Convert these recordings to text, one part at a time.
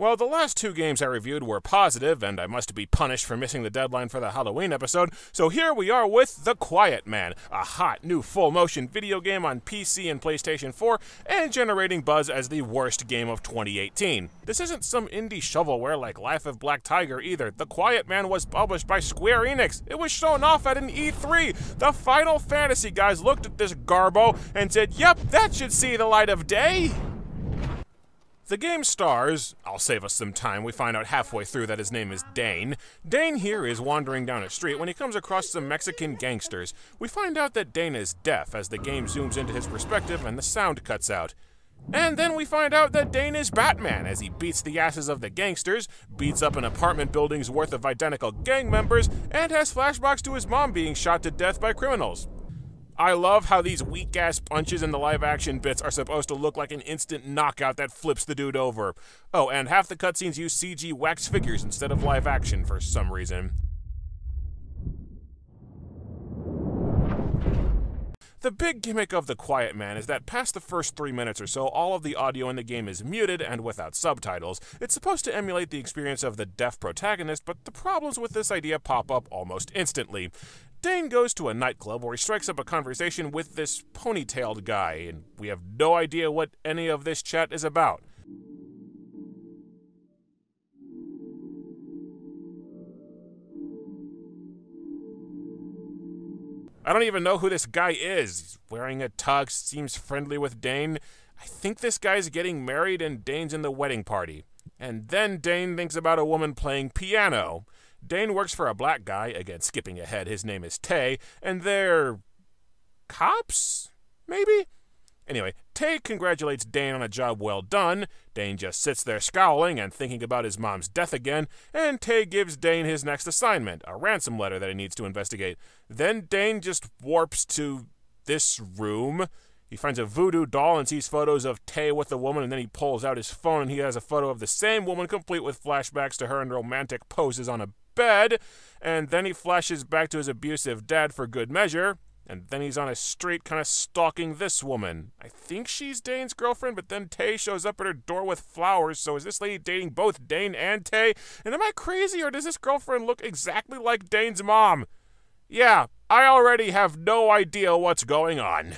Well, the last two games I reviewed were positive, and I must be punished for missing the deadline for the Halloween episode, so here we are with The Quiet Man, a hot new full motion video game on PC and PlayStation 4, and generating buzz as the worst game of 2018. This isn't some indie shovelware like Life of Black Tiger either. The Quiet Man was published by Square Enix. It was shown off at an E3. The Final Fantasy guys looked at this garbo and said, Yep, that should see the light of day. The game stars, I'll save us some time, we find out halfway through that his name is Dane. Dane here is wandering down a street when he comes across some Mexican gangsters. We find out that Dane is deaf as the game zooms into his perspective and the sound cuts out. And then we find out that Dane is Batman as he beats the asses of the gangsters, beats up an apartment building's worth of identical gang members, and has flashbacks to his mom being shot to death by criminals. I love how these weak ass punches in the live action bits are supposed to look like an instant knockout that flips the dude over. Oh, and half the cutscenes use CG wax figures instead of live action for some reason. The big gimmick of The Quiet Man is that past the first three minutes or so, all of the audio in the game is muted and without subtitles. It's supposed to emulate the experience of the deaf protagonist, but the problems with this idea pop up almost instantly. Dane goes to a nightclub where he strikes up a conversation with this ponytailed guy, and we have no idea what any of this chat is about. I don't even know who this guy is. He's wearing a tux, seems friendly with Dane. I think this guy's getting married and Dane's in the wedding party. And then Dane thinks about a woman playing piano. Dane works for a black guy, again skipping ahead, his name is Taye, and they're cops? Maybe? Anyway, Taye congratulates Dane on a job well done. Dane just sits there scowling and thinking about his mom's death again, and Taye gives Dane his next assignment, a ransom letter that he needs to investigate. Then Dane just warps to this room. He finds a voodoo doll and sees photos of Taye with the woman, and then he pulls out his phone and he has a photo of the same woman, complete with flashbacks to her in romantic poses on a bed, and then he flashes back to his abusive dad for good measure. And then he's on a street kind of stalking this woman. I think she's Dane's girlfriend, but then Taye shows up at her door with flowers. So is this lady dating both Dane and Taye? And am I crazy, or does this girlfriend look exactly like Dane's mom? Yeah, I already have no idea what's going on.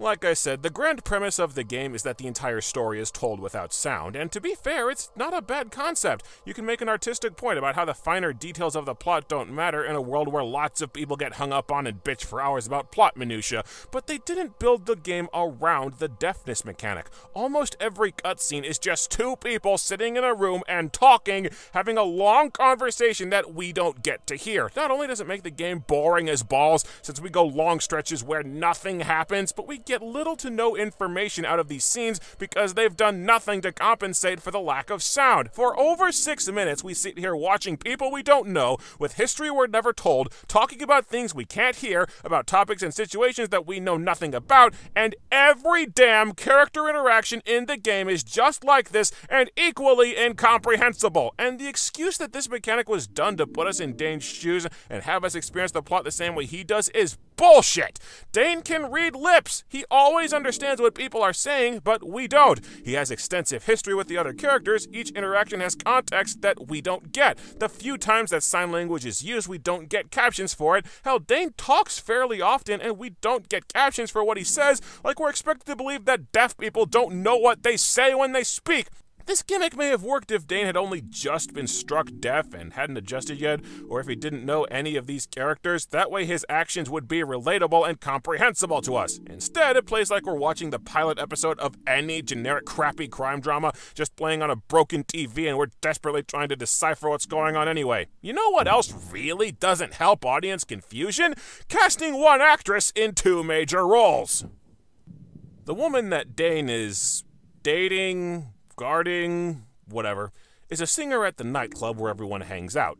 Like I said, the grand premise of the game is that the entire story is told without sound, and to be fair, it's not a bad concept. You can make an artistic point about how the finer details of the plot don't matter in a world where lots of people get hung up on and bitch for hours about plot minutia, but they didn't build the game around the deafness mechanic. Almost every cutscene is just two people sitting in a room and talking, having a long conversation that we don't get to hear. Not only does it make the game boring as balls, since we go long stretches where nothing happens, but we get little to no information out of these scenes because they've done nothing to compensate for the lack of sound. For over six minutes, we sit here watching people we don't know, with history we're never told, talking about things we can't hear, about topics and situations that we know nothing about, and every damn character interaction in the game is just like this and equally incomprehensible. And the excuse that this mechanic was done to put us in Dane's shoes and have us experience the plot the same way he does is bullshit. Dane can read lips. He always understands what people are saying, but we don't. He has extensive history with the other characters. Each interaction has context that we don't get. The few times that sign language is used, we don't get captions for it. Hell, Dane talks fairly often, and we don't get captions for what he says, like we're expected to believe that deaf people don't know what they say when they speak. This gimmick may have worked if Dane had only just been struck deaf and hadn't adjusted yet, or if he didn't know any of these characters. That way his actions would be relatable and comprehensible to us. Instead, it plays like we're watching the pilot episode of any generic crappy crime drama, just playing on a broken TV and we're desperately trying to decipher what's going on anyway. You know what else really doesn't help audience confusion? Casting one actress in two major roles. The woman that Dane is dating, guarding, whatever, is a singer at the nightclub where everyone hangs out.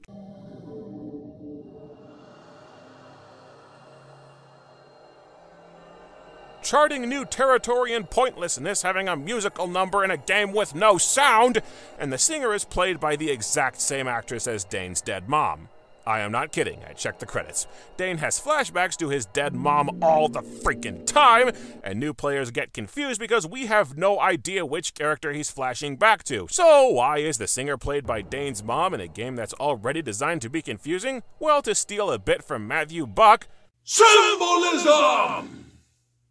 Charting new territory in pointlessness, having a musical number in a game with no sound, and the singer is played by the exact same actress as Dane's dead mom. I am not kidding. I checked the credits. Dane has flashbacks to his dead mom all the freaking time, and new players get confused because we have no idea which character he's flashing back to. So, why is the singer played by Dane's mom in a game that's already designed to be confusing? Well, to steal a bit from Matthew Buck, Symbolism!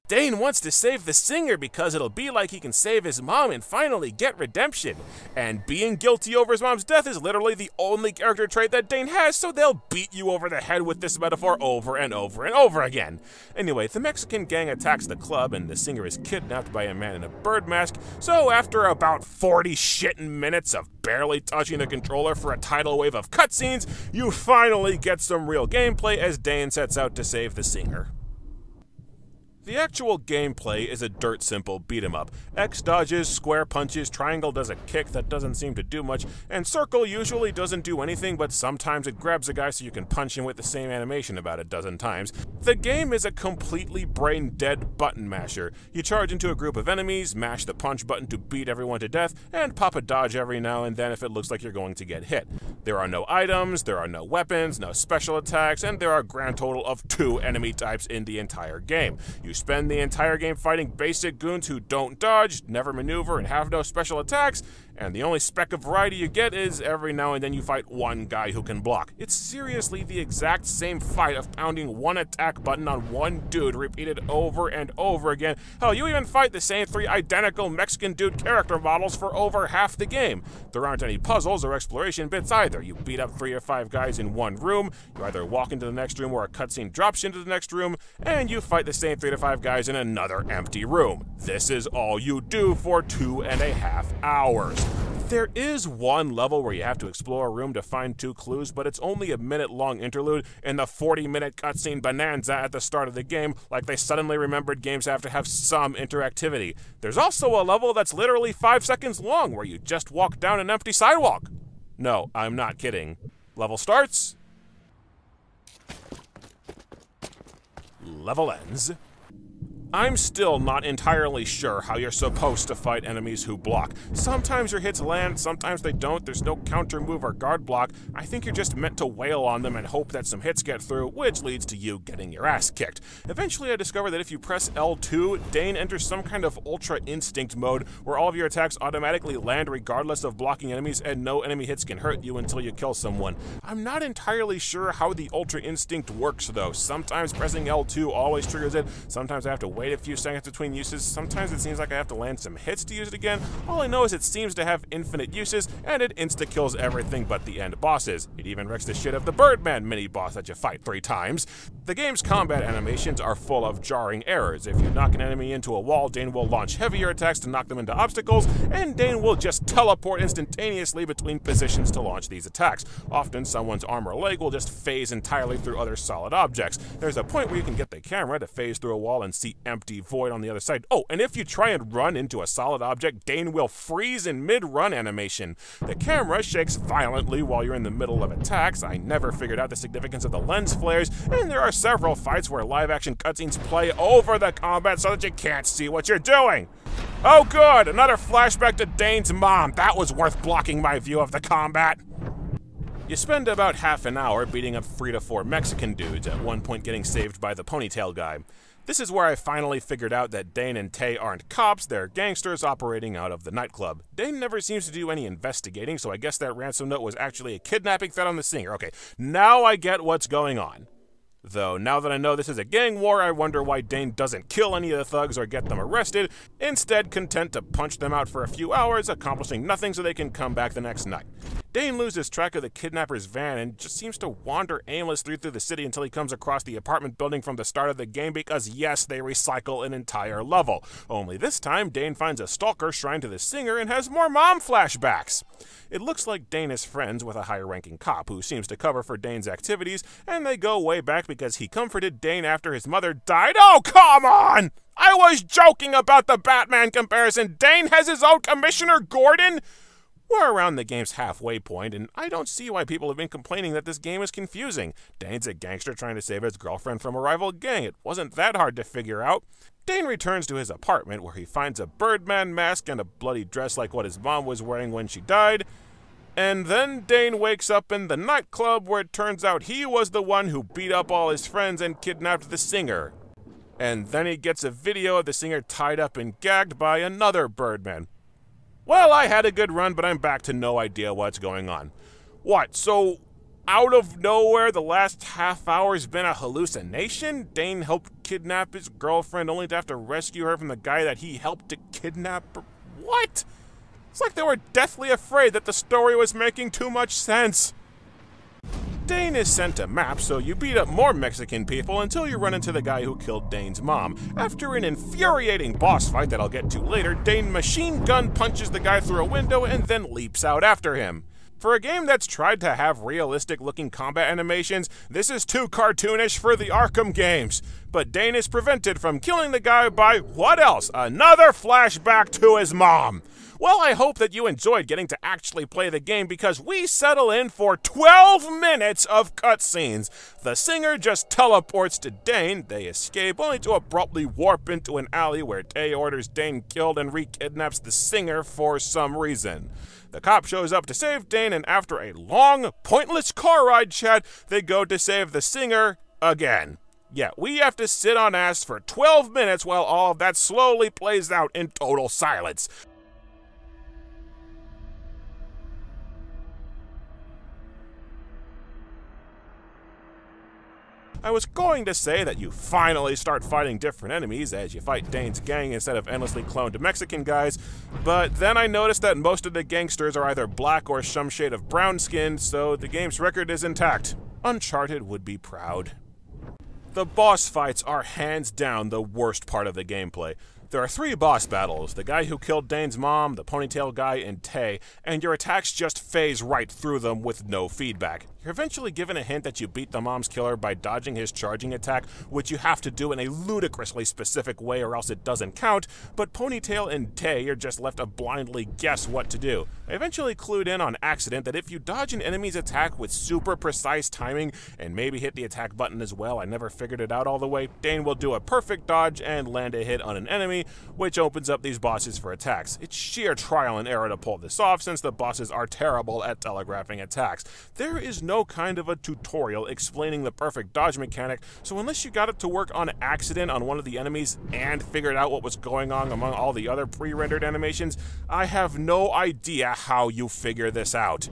Dane wants to save the singer because it'll be like he can save his mom and finally get redemption. And being guilty over his mom's death is literally the only character trait that Dane has, so they'll beat you over the head with this metaphor over and over and over again. Anyway, the Mexican gang attacks the club and the singer is kidnapped by a man in a bird mask, so after about 40 shitting minutes of barely touching the controller for a tidal wave of cutscenes, you finally get some real gameplay as Dane sets out to save the singer. The actual gameplay is a dirt simple beat 'em up. X dodges, square punches, triangle does a kick that doesn't seem to do much, and circle usually doesn't do anything, but sometimes it grabs a guy so you can punch him with the same animation about a dozen times. The game is a completely brain dead button masher. You charge into a group of enemies, mash the punch button to beat everyone to death, and pop a dodge every now and then if it looks like you're going to get hit. There are no items, there are no weapons, no special attacks, and there are a grand total of two enemy types in the entire game. You spend the entire game fighting basic goons who don't dodge, never maneuver, and have no special attacks, and the only speck of variety you get is every now and then you fight one guy who can block. It's seriously the exact same fight of pounding one attack button on one dude repeated over and over again. Hell, you even fight the same three identical Mexican dude character models for over half the game. There aren't any puzzles or exploration bits either. You beat up three or five guys in one room, you either walk into the next room or a cutscene drops you into the next room, and you fight the same three to five guys in another empty room. This is all you do for two and a half hours. There is one level where you have to explore a room to find two clues, but it's only a minute long interlude in the 40 minute cutscene bonanza at the start of the game, like they suddenly remembered games have to have some interactivity. There's also a level that's literally 5 seconds long where you just walk down an empty sidewalk. No, I'm not kidding. Level starts. Level ends. I'm still not entirely sure how you're supposed to fight enemies who block. Sometimes your hits land, sometimes they don't, there's no counter move or guard block. I think you're just meant to wail on them and hope that some hits get through, which leads to you getting your ass kicked. Eventually I discovered that if you press L2, Dane enters some kind of Ultra Instinct mode, where all of your attacks automatically land regardless of blocking enemies and no enemy hits can hurt you until you kill someone. I'm not entirely sure how the Ultra Instinct works though. Sometimes pressing L2 always triggers it, sometimes I have to wait a few seconds between uses. Sometimes it seems like I have to land some hits to use it again. All I know is it seems to have infinite uses, and it insta-kills everything but the end bosses. It even wrecks the shit of the Birdman mini-boss that you fight three times. The game's combat animations are full of jarring errors. If you knock an enemy into a wall, Dane will launch heavier attacks to knock them into obstacles, and Dane will just teleport instantaneously between positions to launch these attacks. Often, someone's arm or leg will just phase entirely through other solid objects. There's a point where you can get the camera to phase through a wall and see empty void on the other side. Oh, and if you try and run into a solid object, Dane will freeze in mid-run animation. The camera shakes violently while you're in the middle of attacks. I never figured out the significance of the lens flares, and there are several fights where live-action cutscenes play over the combat so that you can't see what you're doing. Oh good, another flashback to Dane's mom. That was worth blocking my view of the combat. You spend about half an hour beating up three to four Mexican dudes, at one point getting saved by the ponytail guy. This is where I finally figured out that Dane and Taye aren't cops, they're gangsters operating out of the nightclub. Dane never seems to do any investigating, so I guess that ransom note was actually a kidnapping threat on the singer. Okay, now I get what's going on. Though, now that I know this is a gang war, I wonder why Dane doesn't kill any of the thugs or get them arrested, instead content to punch them out for a few hours, accomplishing nothing so they can come back the next night. Dane loses track of the kidnapper's van and just seems to wander aimlessly through the city until he comes across the apartment building from the start of the game because, yes, they recycle an entire level. Only this time, Dane finds a stalker shrine to the singer and has more mom flashbacks. It looks like Dane is friends with a higher ranking cop who seems to cover for Dane's activities, and they go way back because he comforted Dane after his mother died. Oh, come on! I was joking about the Batman comparison. Dane has his own Commissioner Gordon? We're around the game's halfway point, and I don't see why people have been complaining that this game is confusing. Dane's a gangster trying to save his girlfriend from a rival gang. It wasn't that hard to figure out. Dane returns to his apartment where he finds a Birdman mask and a bloody dress like what his mom was wearing when she died. And then Dane wakes up in the nightclub where it turns out he was the one who beat up all his friends and kidnapped the singer. And then he gets a video of the singer tied up and gagged by another Birdman. Well, I had a good run, but I'm back to no idea what's going on. What, so out of nowhere, the last half hour's been a hallucination? Dane helped kidnap his girlfriend only to have to rescue her from the guy that he helped to kidnap What? It's like they were deathly afraid that the story was making too much sense. Dane is sent a map, so you beat up more Mexican people until you run into the guy who killed Dane's mom. After an infuriating boss fight that I'll get to later, Dane machine gun punches the guy through a window and then leaps out after him. For a game that's tried to have realistic looking combat animations, this is too cartoonish for the Arkham games. But Dane is prevented from killing the guy by what else? Another flashback to his mom. Well, I hope that you enjoyed getting to actually play the game because we settle in for 12 minutes of cutscenes. The singer just teleports to Dane, they escape, only to abruptly warp into an alley where Taye orders Dane killed and re-kidnaps the singer for some reason. The cop shows up to save Dane, and after a long, pointless car ride chat, they go to save the singer again. Yeah, we have to sit on ass for 12 minutes while all of that slowly plays out in total silence. I was going to say that you finally start fighting different enemies as you fight Dane's gang instead of endlessly cloned Mexican guys, but then I noticed that most of the gangsters are either black or some shade of brown skinned, so the game's record is intact. Uncharted would be proud. The boss fights are hands down the worst part of the gameplay. There are three boss battles the guy who killed Dane's mom, the ponytail guy, and Taye, and your attacks just phase right through them with no feedback. You're eventually given a hint that you beat the mom's killer by dodging his charging attack, which you have to do in a ludicrously specific way or else it doesn't count, but Ponytail and Taye are just left to blindly guess what to do. I eventually clued in on accident that if you dodge an enemy's attack with super precise timing, and maybe hit the attack button as well, I never figured it out all the way, Dane will do a perfect dodge and land a hit on an enemy, which opens up these bosses for attacks. It's sheer trial and error to pull this off since the bosses are terrible at telegraphing attacks. There is no kind of a tutorial explaining the perfect dodge mechanic, so unless you got it to work on accident on one of the enemies and figured out what was going on among all the other pre-rendered animations, I have no idea how you figure this out.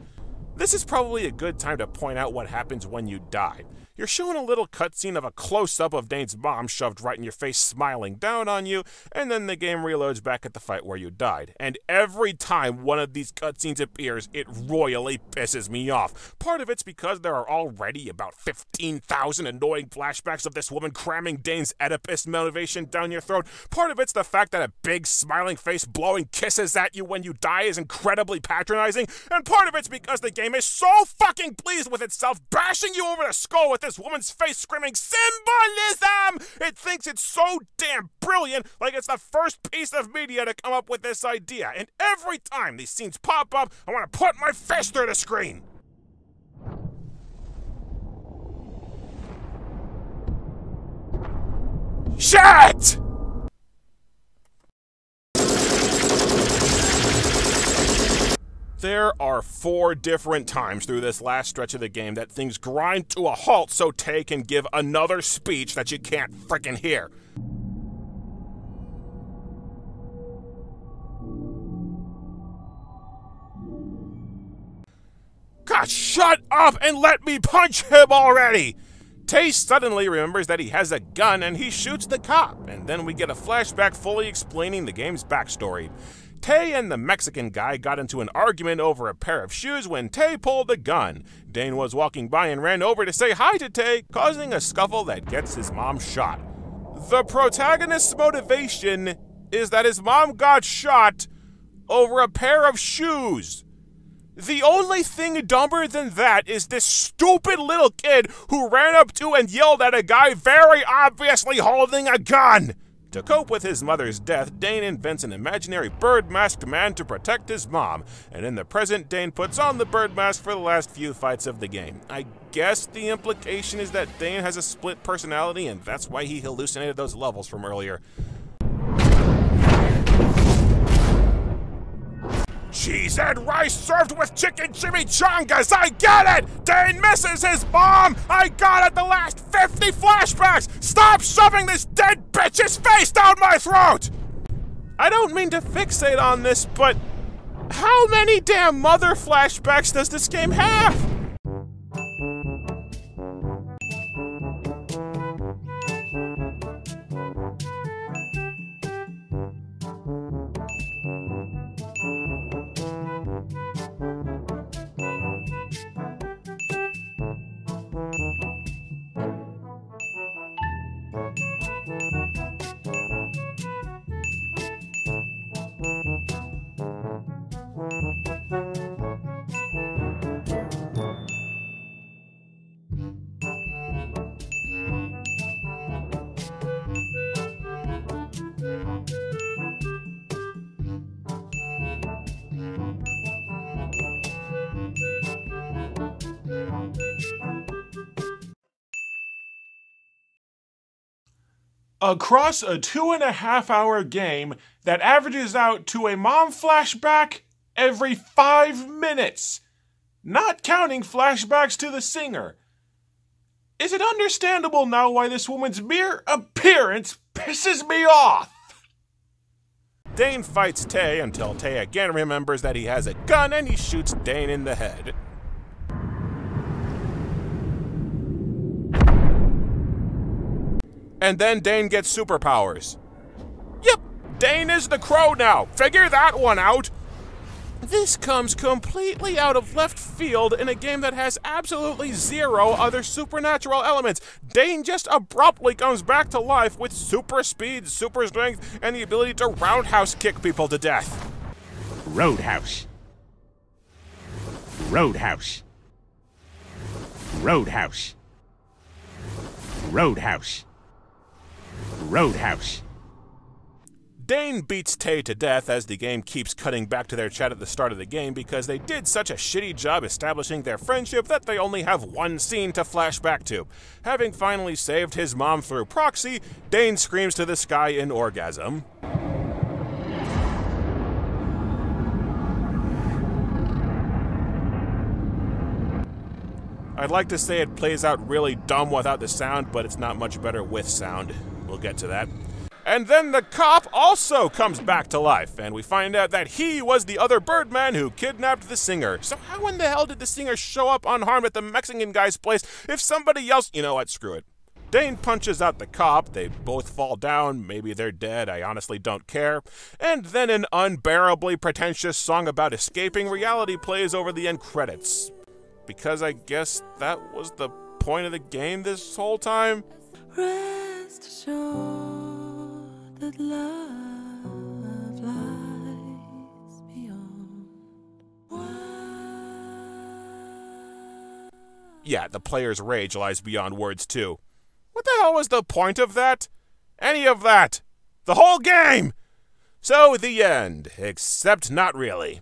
This is probably a good time to point out what happens when you die. You're shown a little cutscene of a close up of Dane's mom shoved right in your face, smiling down on you, and then the game reloads back at the fight where you died. And every time one of these cutscenes appears, it royally pisses me off. Part of it's because there are already about 15,000 annoying flashbacks of this woman cramming Dane's Oedipus motivation down your throat. Part of it's the fact that a big smiling face blowing kisses at you when you die is incredibly patronizing. And part of it's because the game is so fucking pleased with itself, bashing you over the skull with this woman's face screaming symbolism! It thinks it's so damn brilliant, like it's the first piece of media to come up with this idea. And every time these scenes pop up, I want to put my fist through the screen. Shit! There are four different times through this last stretch of the game that things grind to a halt so Taye can give another speech that you can't frickin' hear. God, shut up and let me punch him already! Taye suddenly remembers that he has a gun and he shoots the cop, and then we get a flashback fully explaining the game's backstory. Taye and the Mexican guy got into an argument over a pair of shoes when Taye pulled a gun. Dane was walking by and ran over to say hi to Taye, causing a scuffle that gets his mom shot. The protagonist's motivation is that his mom got shot over a pair of shoes. The only thing dumber than that is this stupid little kid who ran up to and yelled at a guy very obviously holding a gun. To cope with his mother's death, Dane invents an imaginary bird masked man to protect his mom, and in the present, Dane puts on the bird mask for the last few fights of the game. I guess the implication is that Dane has a split personality, and that's why he hallucinated those levels from earlier. Cheese and rice served with chicken chimichangas. I get it! Dane misses his bomb! I got it the last 50 flashbacks! Stop shoving this dead bitch's face down my throat! I don't mean to fixate on this, but how many damn mother flashbacks does this game have? Across a two and a half hour game that averages out to a mom flashback every five minutes, not counting flashbacks to the singer. Is it understandable now why this woman's mere appearance pisses me off? Dane fights Taye until Taye again remembers that he has a gun and he shoots Dane in the head. And then Dane gets superpowers. Yep, Dane is the crow now. Figure that one out. This comes completely out of left field in a game that has absolutely zero other supernatural elements. Dane just abruptly comes back to life with super speed, super strength, and the ability to roundhouse kick people to death. Roadhouse. Roadhouse. Roadhouse. Roadhouse. Roadhouse. Dane beats Taye to death as the game keeps cutting back to their chat at the start of the game because they did such a shitty job establishing their friendship that they only have one scene to flash back to. Having finally saved his mom through proxy, Dane screams to the sky in orgasm. I'd like to say it plays out really dumb without the sound, but it's not much better with sound. We'll get to that. And then the cop also comes back to life, and we find out that he was the other Birdman who kidnapped the singer. So how in the hell did the singer show up unharmed at the Mexican guy's place if somebody else... You know what, screw it. Dane punches out the cop, they both fall down, maybe they're dead, I honestly don't care. And then an unbearably pretentious song about escaping reality plays over the end credits. Because I guess that was the point of the game this whole time? Rest assured that love lies beyond. Yeah, the player's rage lies beyond words, too. What the hell was the point of that? Any of that? The whole game! So, the end. Except not really.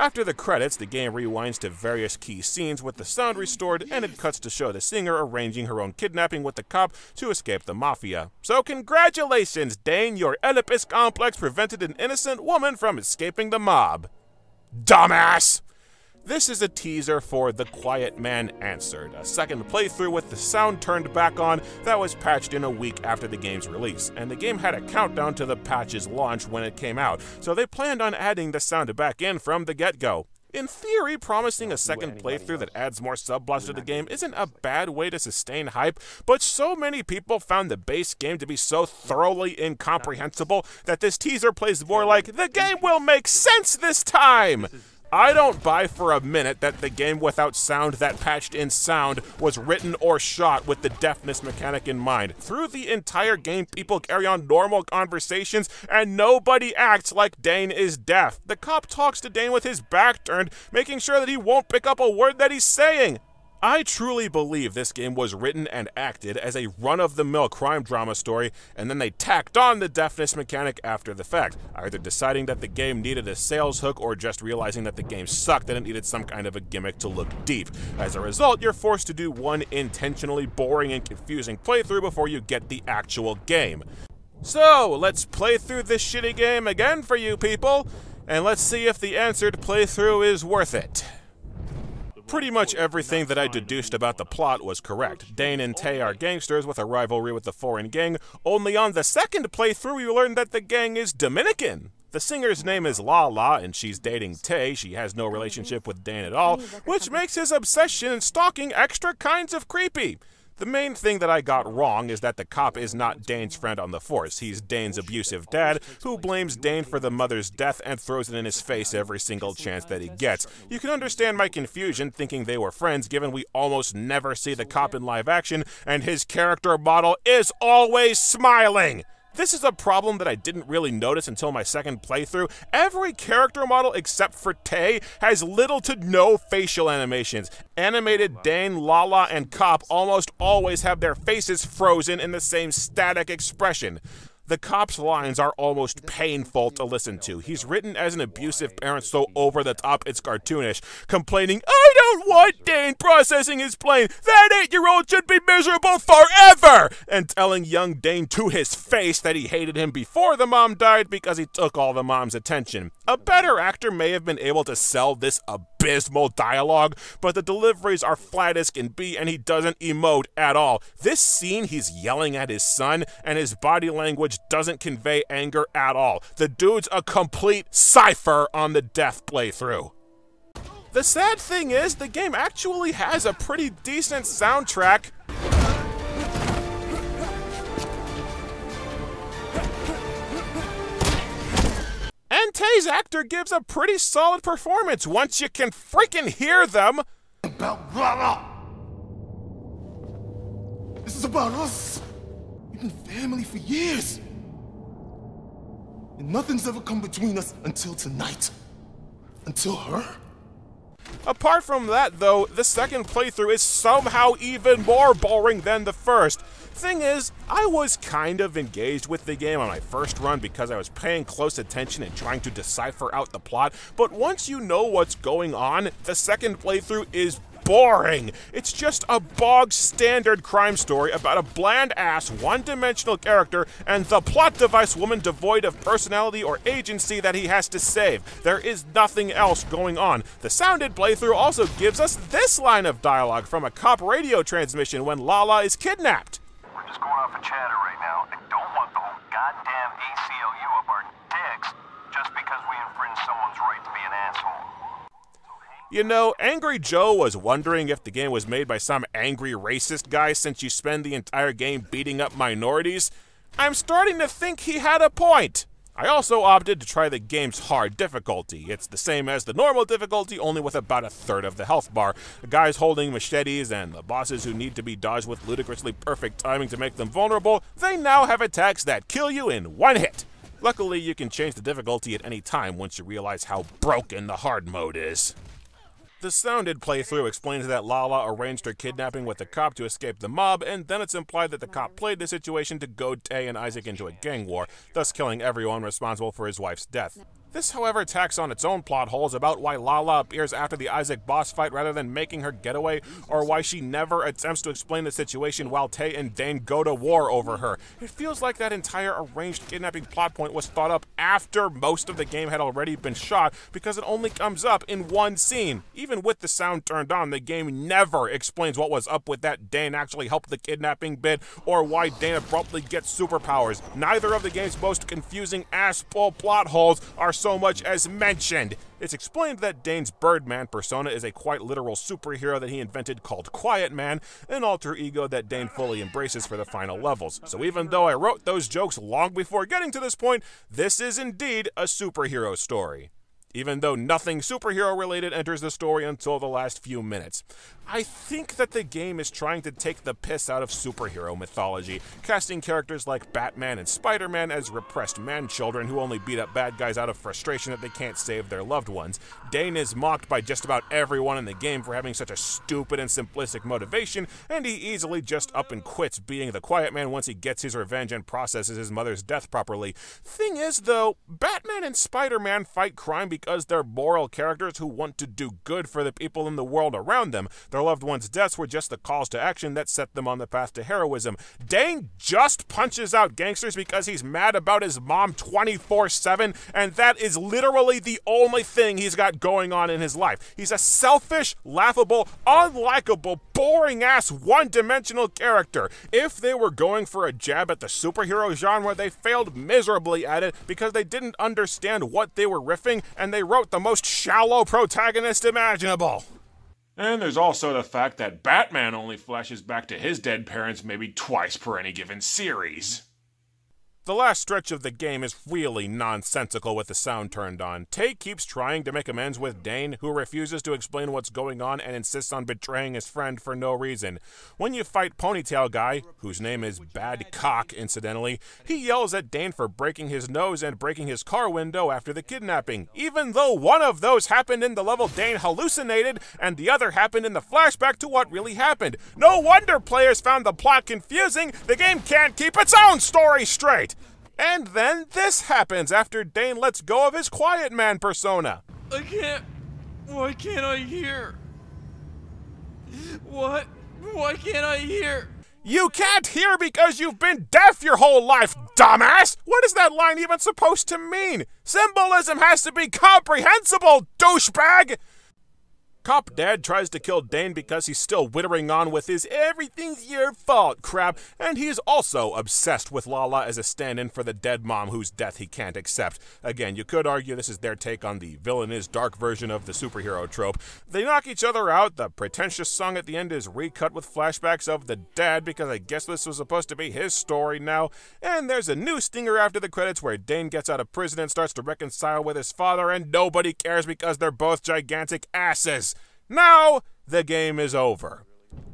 After the credits, the game rewinds to various key scenes with the sound restored, and it cuts to show the singer arranging her own kidnapping with the cop to escape the mafia. So congratulations, Dane, your Oedipus complex prevented an innocent woman from escaping the mob. Dumbass! This is a teaser for The Quiet Man Answered, a second playthrough with the sound turned back on that was patched in a week after the game's release, and the game had a countdown to the patch's launch when it came out, so they planned on adding the sound back in from the get-go. In theory, promising a second playthrough that adds more subplots to the game isn't a bad way to sustain hype, but so many people found the base game to be so thoroughly incomprehensible that this teaser plays more like, the game will make sense this time! I don't buy for a minute that the game without sound that patched in sound was written or shot with the deafness mechanic in mind. Through the entire game, people carry on normal conversations and nobody acts like Dane is deaf. The cop talks to Dane with his back turned, making sure that he won't pick up a word that he's saying. I truly believe this game was written and acted as a run of the mill crime drama story, and then they tacked on the deafness mechanic after the fact, either deciding that the game needed a sales hook or just realizing that the game sucked and it needed some kind of a gimmick to look deep. As a result, you're forced to do one intentionally boring and confusing playthrough before you get the actual game. So, let's play through this shitty game again for you people And let's see if the answered playthrough is worth it. Pretty much everything that I deduced about the plot was correct. Dane and Taye are gangsters with a rivalry with the foreign gang. Only on the second playthrough, we learn that the gang is Dominican. The singer's name is Lala, and she's dating Taye. She has no relationship with Dane at all, which makes his obsession and stalking extra kinds of creepy. The main thing that I got wrong is that the cop is not Dane's friend on the force. He's Dane's abusive dad, who blames Dane for the mother's death and throws it in his face every single chance that he gets. You can understand my confusion thinking they were friends, given we almost never see the cop in live action, and his character model is always smiling. This is a problem that I didn't really notice until my second playthrough. Every character model except for Taye has little to no facial animations. Animated Dane, Lala, and Cop almost always have their faces frozen in the same static expression. The cop's lines are almost painful to listen to. He's written as an abusive parent so over the top it's cartoonish, complaining, I don't want Dane processing his plane. That eight year old should be miserable forever! And telling young Dane to his face that he hated him before the mom died because he took all the mom's attention. A better actor may have been able to sell this abysmal dialogue, but the deliveries are flat as can be and he doesn't emote at all. This scene, he's yelling at his son, and his body language doesn't convey anger at all. The dude's a complete cipher on the death playthrough. The sad thing is, the game actually has a pretty decent soundtrack. And Taye's actor gives a pretty solid performance once you can freaking hear them. About. This is about us. We've been family for years. And nothing's ever come between us until tonight. Until her. Apart from that, though, the second playthrough is somehow even more boring than the first. Thing is, I was kind of engaged with the game on my first run because I was paying close attention and trying to decipher out the plot, but once you know what's going on, the second playthrough is boring. It's just a bog standard crime story about a bland ass, one dimensional character and the plot device woman devoid of personality or agency that he has to save. There is nothing else going on. The sounded playthrough also gives us this line of dialogue from a cop radio transmission when Lala is kidnapped. We're just going off a chatter right now and don't want the whole goddamn ACLU up our dicks just because we infringe someone's right to be an asshole. You know, Angry Joe was wondering if the game was made by some angry racist guy since you spend the entire game beating up minorities. I'm starting to think he had a point. I also opted to try the game's hard difficulty. It's the same as the normal difficulty, only with about a third of the health bar. The guys holding machetes and the bosses who need to be dodged with ludicrously perfect timing to make them vulnerable, they now have attacks that kill you in one hit. Luckily, you can change the difficulty at any time once you realize how broken the hard mode is. The sounded playthrough explains that Lala arranged her kidnapping with the cop to escape the mob, and then it's implied that the cop played the situation to goad Taye and Isaac into a gang war, thus killing everyone responsible for his wife's death. This, however, tacks on its own plot holes about why Lala appears after the Isaac boss fight rather than making her getaway, or why she never attempts to explain the situation while Taye and Dane go to war over her. It feels like that entire arranged kidnapping plot point was thought up after most of the game had already been shot because it only comes up in one scene. Even with the sound turned on, the game never explains what was up with that Dane actually helped the kidnapping bit or why Dane abruptly gets superpowers. Neither of the game's most confusing ass plot holes are so much as mentioned. It's explained that Dane's Birdman persona is a quite literal superhero that he invented called Quiet Man, an alter ego that Dane fully embraces for the final levels. So even though I wrote those jokes long before getting to this point, this is indeed a superhero story even though nothing superhero related enters the story until the last few minutes. I think that the game is trying to take the piss out of superhero mythology, casting characters like Batman and Spider Man as repressed man children who only beat up bad guys out of frustration that they can't save their loved ones. Dane is mocked by just about everyone in the game for having such a stupid and simplistic motivation, and he easily just up and quits being the quiet man once he gets his revenge and processes his mother's death properly. Thing is, though, Batman and Spider Man fight crime because because they're moral characters who want to do good for the people in the world around them. Their loved ones' deaths were just the calls to action that set them on the path to heroism. Dane just punches out gangsters because he's mad about his mom 24 7, and that is literally the only thing he's got going on in his life. He's a selfish, laughable, unlikable, boring ass, one dimensional character. If they were going for a jab at the superhero genre, they failed miserably at it because they didn't understand what they were riffing and they wrote the most shallow protagonist imaginable. And there's also the fact that Batman only flashes back to his dead parents maybe twice per any given series. The last stretch of the game is really nonsensical with the sound turned on. Taye keeps trying to make amends with Dane, who refuses to explain what's going on and insists on betraying his friend for no reason. When you fight Ponytail Guy, whose name is Bad Cock, incidentally, he yells at Dane for breaking his nose and breaking his car window after the kidnapping, even though one of those happened in the level Dane hallucinated and the other happened in the flashback to what really happened. No wonder players found the plot confusing, the game can't keep its own story straight! And then this happens after Dane lets go of his quiet man persona. I can't. Why can't I hear? What? Why can't I hear? You can't hear because you've been deaf your whole life, dumbass! What is that line even supposed to mean? Symbolism has to be comprehensible, douchebag! Cop Dad tries to kill Dane because he's still wittering on with his everything's your fault crap, and he's also obsessed with Lala as a stand in for the dead mom whose death he can't accept. Again, you could argue this is their take on the villain is dark version of the superhero trope. They knock each other out, the pretentious song at the end is recut with flashbacks of the dad because I guess this was supposed to be his story now, and there's a new stinger after the credits where Dane gets out of prison and starts to reconcile with his father, and nobody cares because they're both gigantic asses. Now, the game is over.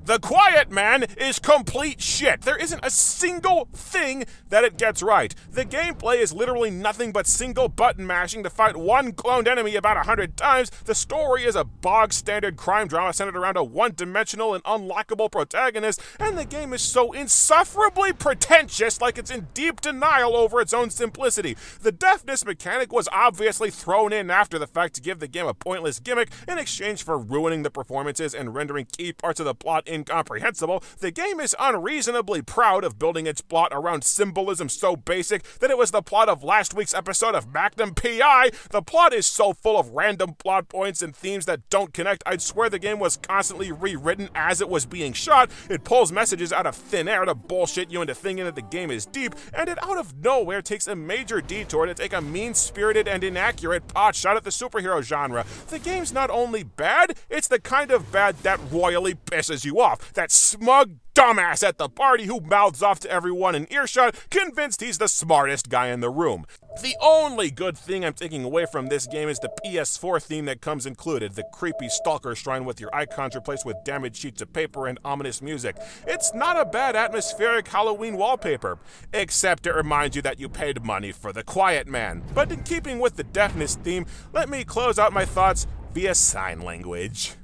The Quiet Man is complete shit. There isn't a single thing that it gets right. The gameplay is literally nothing but single button mashing to fight one cloned enemy about a hundred times. The story is a bog standard crime drama centered around a one dimensional and unlockable protagonist, and the game is so insufferably pretentious like it's in deep denial over its own simplicity. The deafness mechanic was obviously thrown in after the fact to give the game a pointless gimmick in exchange for ruining the performances and rendering key parts of the plot incomprehensible, the game is unreasonably proud of building its plot around symbolism so basic that it was the plot of last week's episode of Magnum PI. The plot is so full of random plot points and themes that don't connect, I'd swear the game was constantly rewritten as it was being shot. It pulls messages out of thin air to bullshit you into thinking that the game is deep, and it out of nowhere takes a major detour to take a mean spirited and inaccurate pot shot at the superhero genre. The game's not only bad, it's the kind of bad that royally pisses you off off. That smug dumbass at the party who mouths off to everyone in earshot, convinced he's the smartest guy in the room. The only good thing I'm taking away from this game is the PS4 theme that comes included the creepy stalker shrine with your icons replaced with damaged sheets of paper and ominous music. It's not a bad atmospheric Halloween wallpaper, except it reminds you that you paid money for the Quiet Man. But in keeping with the deafness theme, let me close out my thoughts via sign language.